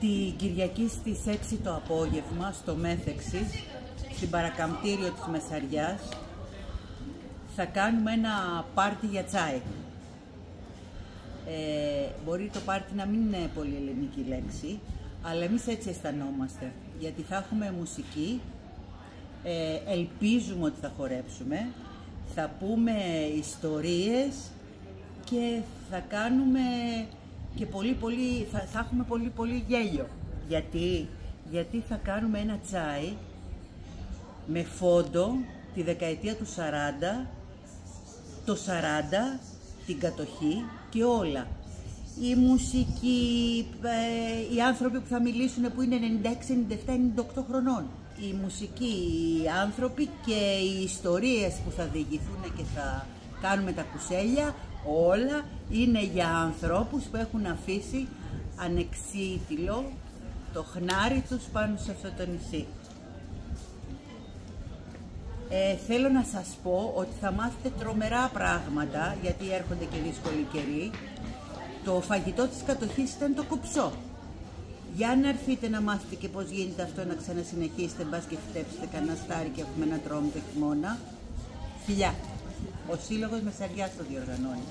Την Κυριακή στις 6 το απόγευμα στο Μέθεξης, στην παρακαμπτήριο της Μεσαριάς, θα κάνουμε ένα πάρτι για τσάι. Ε, μπορεί το πάρτι να μην είναι πολύ ελληνική λέξη, αλλά εμείς έτσι αισθανόμαστε, γιατί θα έχουμε μουσική, ε, ελπίζουμε ότι θα χορέψουμε, θα πούμε ιστορίες και θα κάνουμε και πολύ πολύ, θα, θα έχουμε πολύ πολύ γέλιο. Γιατί, γιατί θα κάνουμε ένα τσάι με φόντο τη δεκαετία του 40, το 40, την κατοχή και όλα. Η μουσική, ε, οι άνθρωποι που θα μιλήσουν που είναι 96, 97, 98 χρονών. Η μουσική, οι άνθρωποι και οι ιστορίες που θα διηγηθούν και θα κάνουμε τα κουσέλια, όλα είναι για ανθρώπους που έχουν αφήσει ανεξίτηλο το χνάρι τους πάνω σε αυτό το νησί. Ε, θέλω να σας πω ότι θα μάθετε τρομερά πράγματα, γιατί έρχονται και δύσκολοι καιροί. Το φαγητό της κατοχής ήταν το κουψό. Για να έρθετε να μάθετε και πώς γίνεται αυτό να ξανασυνεχίσετε, μπας και φυτέψετε κανένα στάρι και έχουμε να τρώμε το χειμώνα. Φιλιά! Ο Σύλλογος Μεσαριάς το διοργανώνει.